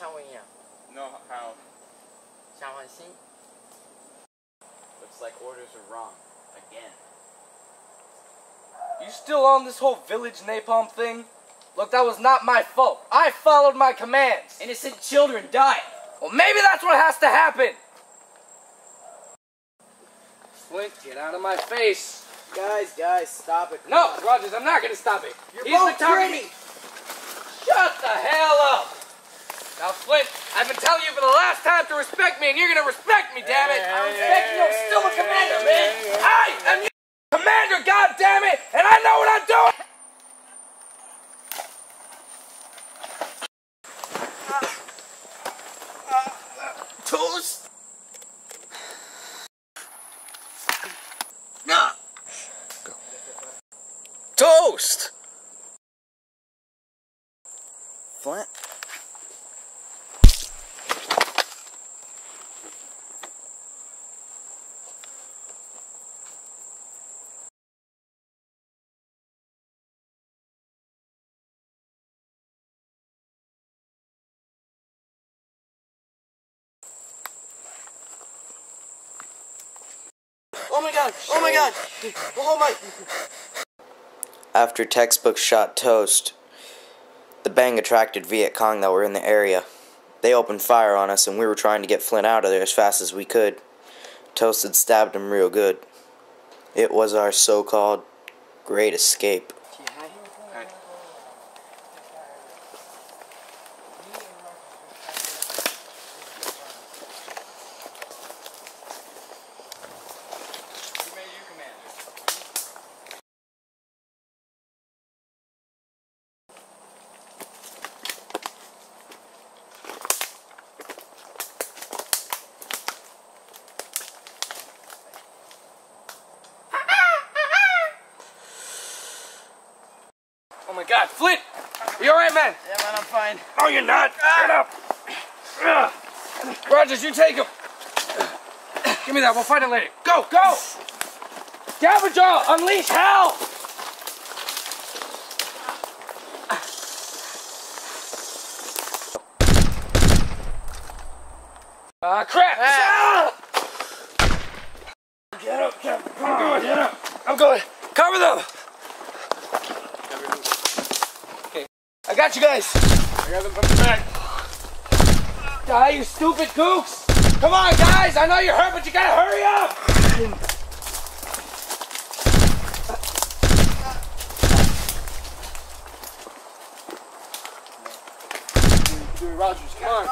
No, how? Xiaohanxin. Looks like orders are wrong. Again. You still on this whole village napalm thing? Look, that was not my fault. I followed my commands. Innocent children died. Well, maybe that's what has to happen. Flint, get out of my face. Guys, guys, stop it. No, Rogers, I'm not going to stop it. You're He's both the pretty. Shut the hell up. Now, Flint, I've been telling you for the last time to respect me, and you're gonna respect me, damn it. I respect you. I'm still a commander, man. I am your commander, God damn it, and I know what I'm doing. Toast. No. Toast. Flint. Oh my god! Oh my god! Oh my! After textbook shot Toast, the bang attracted Viet Cong that were in the area. They opened fire on us, and we were trying to get Flint out of there as fast as we could. Toast had stabbed him real good. It was our so called great escape. God, Flint! You alright, man? Yeah, man, I'm fine. No, you're not. Get up. Rogers, you take him. Give me that. We'll find it later. Go, go. Gabajaw, unleash hell. Ah, crap. Ah. Get up, Captain. I'm going. Get up. I'm going. Cover them. Okay. I got you guys. I got them from the back. Die, you stupid gooks! Come on, guys! I know you're hurt, but you gotta hurry up! Rogers, come on.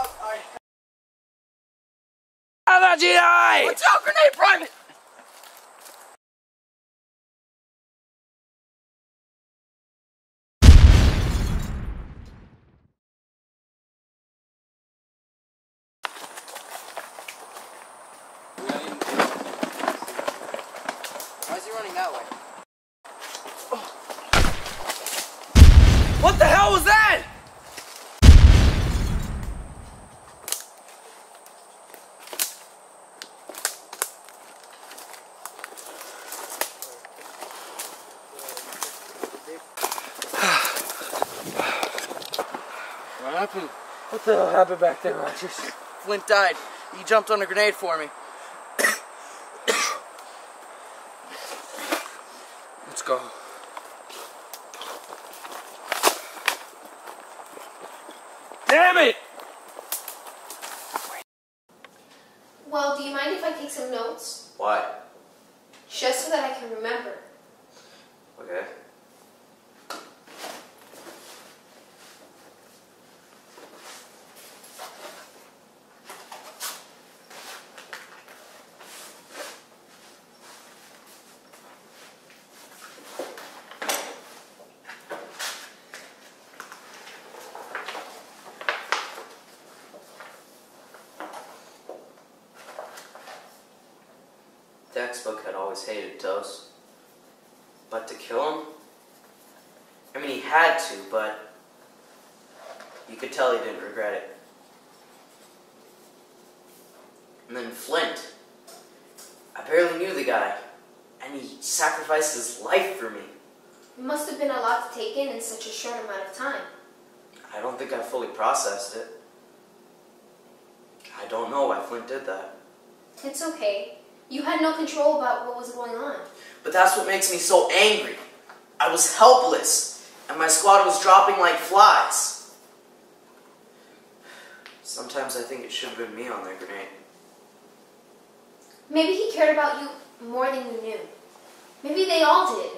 Other GI! What's up, grenade private? Running that way? What the hell was that? What happened? What the hell happened back there, Rogers? Flint died. He jumped on a grenade for me. Go. Damn it! Well, do you mind if I take some notes? Why? Just so that I can remember. Okay. Textbook had always hated Toast. But to kill him? I mean, he had to, but you could tell he didn't regret it. And then Flint. I barely knew the guy, and he sacrificed his life for me. It must have been a lot to take in in such a short amount of time. I don't think I fully processed it. I don't know why Flint did that. It's okay. You had no control about what was going on. But that's what makes me so angry. I was helpless, and my squad was dropping like flies. Sometimes I think it should have been me on that grenade. Maybe he cared about you more than you knew. Maybe they all did.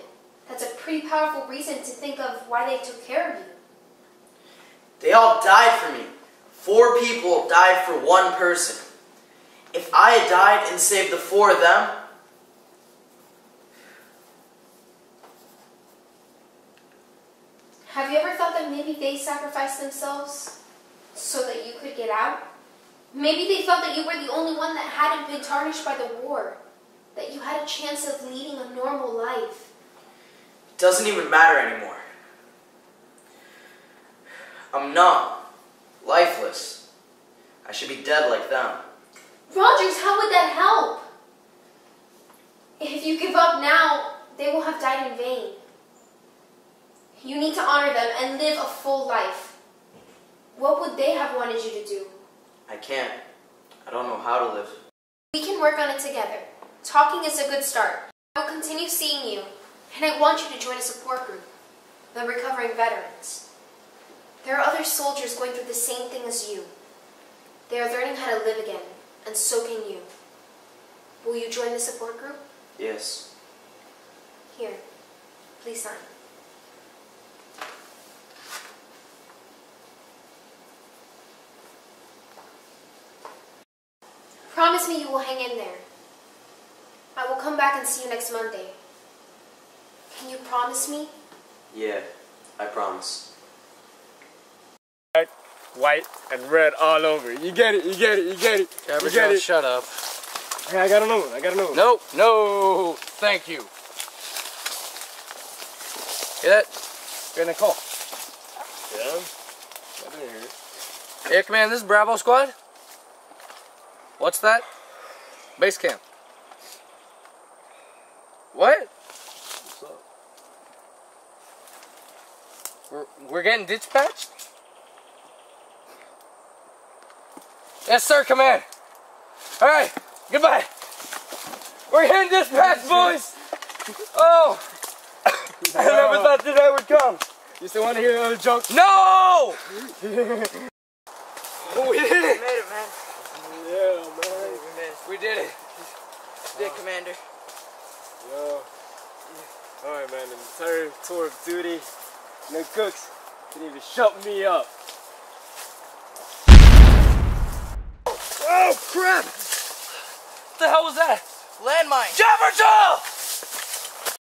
That's a pretty powerful reason to think of why they took care of you. They all died for me. Four people died for one person. If I had died and saved the four of them, Have you ever thought that maybe they sacrificed themselves so that you could get out? Maybe they felt that you were the only one that hadn't been tarnished by the war, that you had a chance of leading a normal life. it doesn't even matter anymore. I'm numb, lifeless. I should be dead like them. Rogers, how would that help? If you give up now, they will have died in vain. You need to honor them and live a full life. What would they have wanted you to do? I can't. I don't know how to live. We can work on it together. Talking is a good start. I will continue seeing you, and I want you to join a support group, the Recovering Veterans. There are other soldiers going through the same thing as you. They are learning how to live again, and so can you. Will you join the support group? Yes. Here, please sign. Promise me you will hang in there. I will come back and see you next Monday. Can you promise me? Yeah, I promise. White and red all over. You get it, you get it, you get it. you get Gabrielle, it. shut up. Hey, I got a new one, I got a new one. Nope, no, thank you. Get Hear that? Hey, Nicole. Yeah? I didn't hear it. Air Command, this is Bravo Squad. What's that? Base camp. What? What's up? We're, we're getting dispatched? Yes, sir, command. All right, goodbye. We're hitting this dispatched, boys. Oh, I never thought today would come. You still want to hear another joke? no! we did it! We made it, man. Yeah, man. We made it. We did it. Did Commander. Yo. Alright, man. In the third tour of duty, no cooks can even shut me up. Oh, crap! What the hell was that? Landmine. Jefferson!